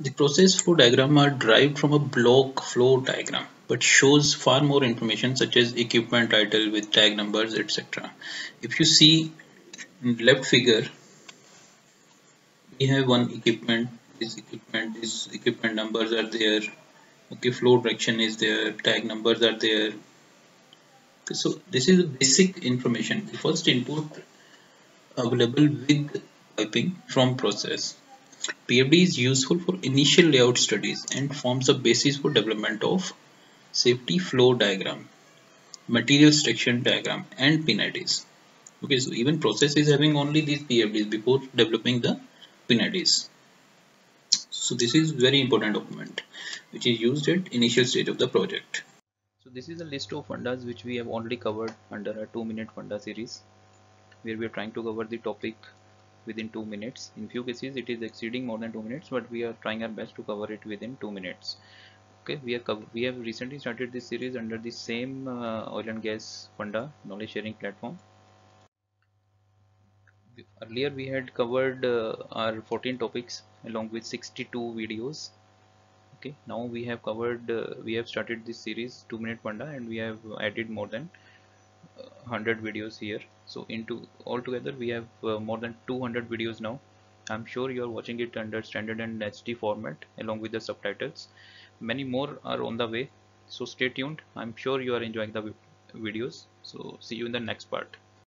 The process flow diagram are derived from a block flow diagram but shows far more information such as equipment title with tag numbers etc. If you see in left figure we have one equipment this equipment this equipment numbers are there. Okay flow direction is there tag numbers are there. Okay, so this is basic information. The first input available with piping from process PFD is useful for initial layout studies and forms a basis for development of safety flow diagram, material selection diagram and P&IDs. Okay, so even process is having only these PFDs before developing the P&IDs. So this is very important document which is used at initial stage of the project. So this is a list of fundas which we have already covered under a 2 minute funda series where we are trying to cover the topic within 2 minutes. In few cases it is exceeding more than 2 minutes but we are trying our best to cover it within 2 minutes. Okay we have we have recently started this series under the same uh, oil and gas funda knowledge sharing platform. Earlier we had covered uh, our 14 topics along with 62 videos. Okay now we have covered uh, we have started this series 2 minute funda and we have added more than 100 videos here. So into altogether we have uh, more than 200 videos now. I'm sure you are watching it under standard and HD format along with the subtitles. Many more are on the way. So stay tuned. I'm sure you are enjoying the videos. So see you in the next part